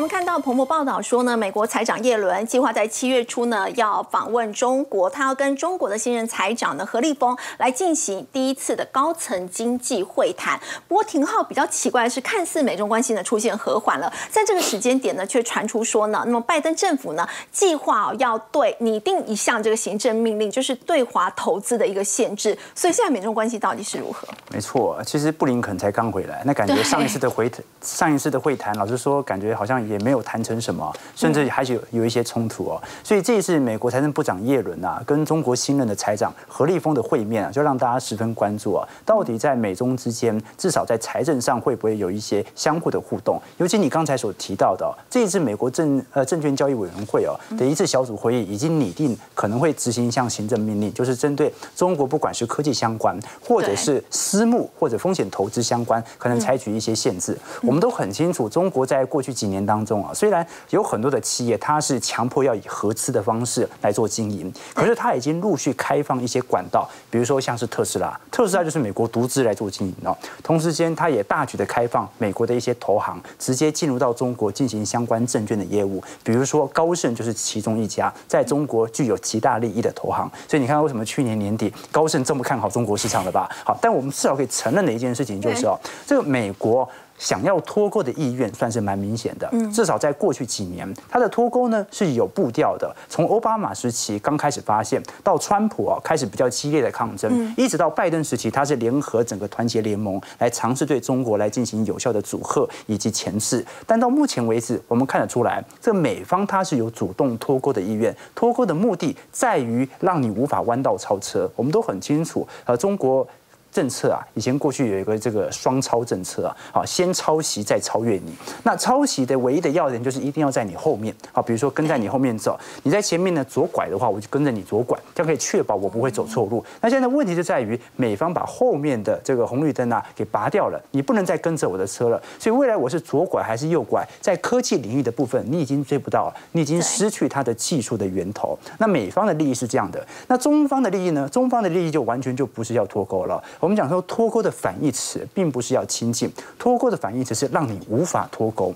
我们看到彭博报道说呢，美国财长耶伦计划在七月初呢要访问中国，他要跟中国的新任财长呢何立峰来进行第一次的高层经济会谈。不过廷浩比较奇怪的是，看似美中关系呢出现和缓了，在这个时间点呢却传出说呢，那么拜登政府呢计划要对拟定一项这个行政命令，就是对华投资的一个限制。所以现在美中关系到底是如何？没错，其实布林肯才刚回来，那感觉上一次的会上一次的会谈，老实说，感觉好像。也没有谈成什么，甚至还是有有一些冲突哦。所以这一次美国财政部长耶伦啊，跟中国新任的财长何立峰的会面啊，就让大家十分关注啊。到底在美中之间，至少在财政上会不会有一些相互的互动？尤其你刚才所提到的，这一次美国证呃证券交易委员会哦的一次小组会议，已经拟定可能会执行一项行政命令，就是针对中国不管是科技相关，或者是私募或者风险投资相关，可能采取一些限制。我们都很清楚，中国在过去几年。当中啊，虽然有很多的企业，它是强迫要以合资的方式来做经营，可是它已经陆续开放一些管道，比如说像是特斯拉，特斯拉就是美国独资来做经营哦。同时间，它也大举的开放美国的一些投行直接进入到中国进行相关证券的业务，比如说高盛就是其中一家在中国具有极大利益的投行。所以你看，为什么去年年底高盛这么看好中国市场了吧？好，但我们至少可以承认的一件事情就是哦，这个美国。想要脱钩的意愿算是蛮明显的，至少在过去几年，它的脱钩呢是有步调的。从奥巴马时期刚开始发现，到川普啊开始比较激烈的抗争，一直到拜登时期，他是联合整个团结联盟来尝试对中国来进行有效的阻吓以及钳制。但到目前为止，我们看得出来，这美方它是有主动脱钩的意愿，脱钩的目的在于让你无法弯道超车。我们都很清楚，呃，中国。政策啊，以前过去有一个这个双超政策啊，好，先抄袭再超越你。那抄袭的唯一的要点就是一定要在你后面，好，比如说跟在你后面走，你在前面呢左拐的话，我就跟着你左拐，这样可以确保我不会走错路。那现在问题就在于美方把后面的这个红绿灯啊给拔掉了，你不能再跟着我的车了。所以未来我是左拐还是右拐，在科技领域的部分你已经追不到了，你已经失去它的技术的源头。那美方的利益是这样的，那中方的利益呢？中方的利益就完全就不是要脱钩了。我们讲说脱钩的反义词，并不是要亲近，脱钩的反义词是让你无法脱钩。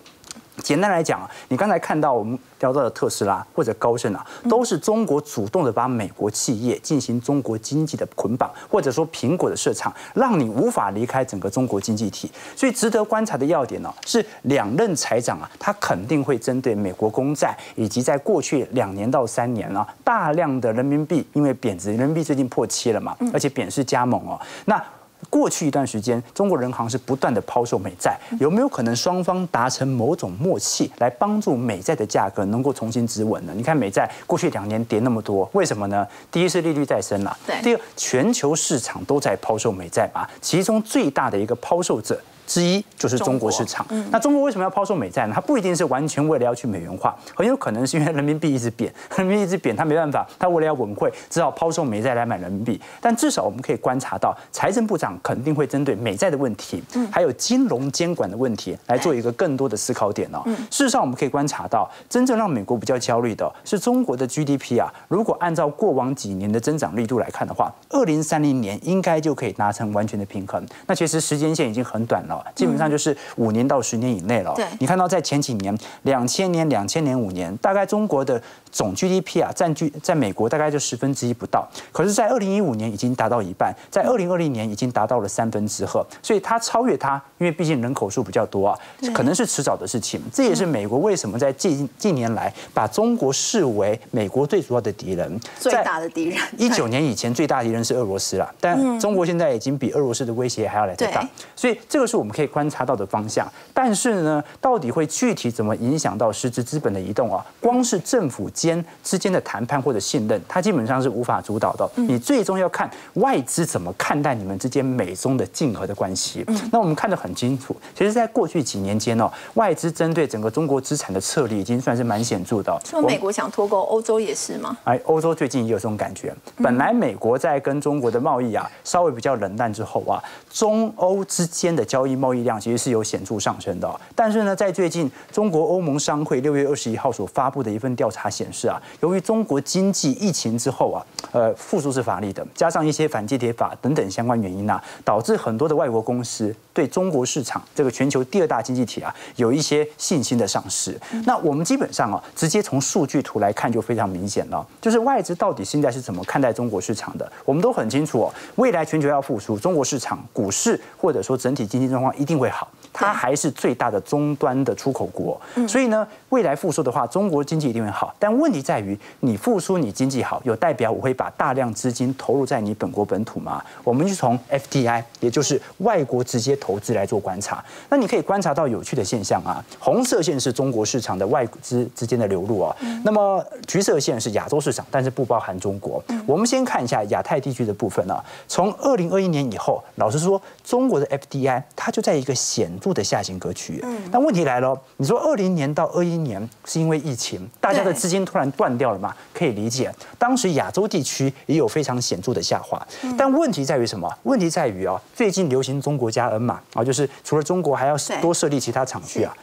简单来讲啊，你刚才看到我们聊到的特斯拉或者高盛啊，都是中国主动的把美国企业进行中国经济的捆绑，或者说苹果的市场，让你无法离开整个中国经济体。所以值得观察的要点呢，是两任财长啊，他肯定会针对美国公债以及在过去两年到三年啊，大量的人民币因为贬值，人民币最近破七了嘛，而且贬值加猛哦，那。过去一段时间，中国人行是不断的抛售美债，有没有可能双方达成某种默契，来帮助美债的价格能够重新止稳呢？你看美债过去两年跌那么多，为什么呢？第一是利率再升了，对第二全球市场都在抛售美债嘛，其中最大的一个抛售者。之一就是中国市场。那中国为什么要抛售美债呢？它不一定是完全为了要去美元化，很有可能是因为人民币一直贬，人民币一直贬，它没办法，它为了要稳汇，只好抛售美债来买人民币。但至少我们可以观察到，财政部长肯定会针对美债的问题，还有金融监管的问题来做一个更多的思考点哦。事实上，我们可以观察到，真正让美国比较焦虑的是中国的 GDP 啊。如果按照过往几年的增长力度来看的话，二零三零年应该就可以达成完全的平衡。那其实时间线已经很短了。基本上就是五年到十年以内了。对，你看到在前几年，两千年、两千年五年，大概中国的总 GDP 啊，占据在美国大概就十分之一不到。可是，在二零一五年已经达到一半，在二零二零年已经达到了三分之二。所以它超越它，因为毕竟人口数比较多啊，可能是迟早的事情。这也是美国为什么在近近年来把中国视为美国最主要的敌人，最大的敌人。一九年以前最大敌人是俄罗斯了，但中国现在已经比俄罗斯的威胁还要来得大。所以这个是我们可以观。观察到的方向，但是呢，到底会具体怎么影响到实质资本的移动啊？光是政府间之间的谈判或者信任，它基本上是无法主导的。你最终要看外资怎么看待你们之间美中的竞合的关系。那我们看得很清楚，其实，在过去几年间哦，外资针对整个中国资产的策略已经算是蛮显著的。说美国想脱钩，欧洲也是吗？哎，欧洲最近也有这种感觉。本来美国在跟中国的贸易啊稍微比较冷淡之后啊，中欧之间的交易易贸易量其实是有显著上升的。但是呢，在最近中国欧盟商会六月二十一号所发布的一份调查显示啊，由于中国经济疫情之后啊，呃，复苏是乏力的，加上一些反间谍法等等相关原因啊，导致很多的外国公司对中国市场这个全球第二大经济体啊，有一些信心的丧失。那我们基本上啊，直接从数据图来看就非常明显了，就是外资到底现在是怎么看待中国市场的？我们都很清楚哦，未来全球要复苏，中国市场股市或者说整体经济状况一定会好。它还是最大的终端的出口国，所以呢，未来复苏的话，中国经济一定会好。但问题在于，你复苏，你经济好，有代表我会把大量资金投入在你本国本土吗？我们就从 FDI，也就是外国直接投资来做观察。那你可以观察到有趣的现象啊，红色线是中国市场的外资之间的流入啊，那么橘色线是亚洲市场，但是不包含中国。我们先看一下亚太地区的部分啊，从二零二一年以后，老实说，中国的 FDI 它就在一个显度的下行格局，嗯，但问题来了，你说二零年到二一年是因为疫情，大家的资金突然断掉了嘛？可以理解，当时亚洲地区也有非常显著的下滑，但问题在于什么？问题在于啊，最近流行中国加 N 嘛，啊，就是除了中国还要多设立其他厂区啊。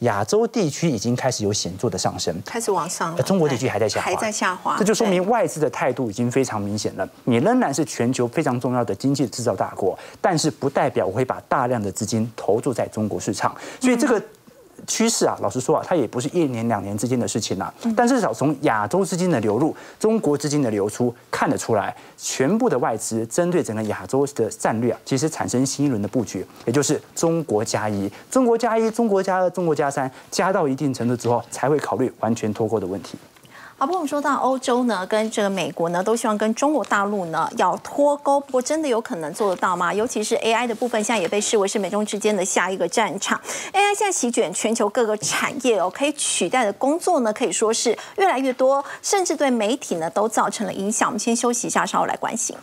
亚洲地区已经开始有显著的上升，开始往上了。中国地区还在下滑，还在下滑。这就说明外资的态度已经非常明显了。你仍然是全球非常重要的经济制造大国，但是不代表我会把大量的资金投注在中国市场。所以这个。趋势啊，老实说啊，它也不是一年两年之间的事情啦。但至少从亚洲资金的流入、中国资金的流出看得出来，全部的外资针对整个亚洲的战略啊，其实产生新一轮的布局，也就是中国加一、中国加一、中国加二、中国加三，加到一定程度之后，才会考虑完全脱钩的问题。好，不过我们说到欧洲呢，跟这个美国呢，都希望跟中国大陆呢要脱钩。不过真的有可能做得到吗？尤其是 AI 的部分，现在也被视为是美中之间的下一个战场。AI 现在席卷全球各个产业哦，可以取代的工作呢，可以说是越来越多，甚至对媒体呢都造成了影响。我们先休息一下，稍后来关心。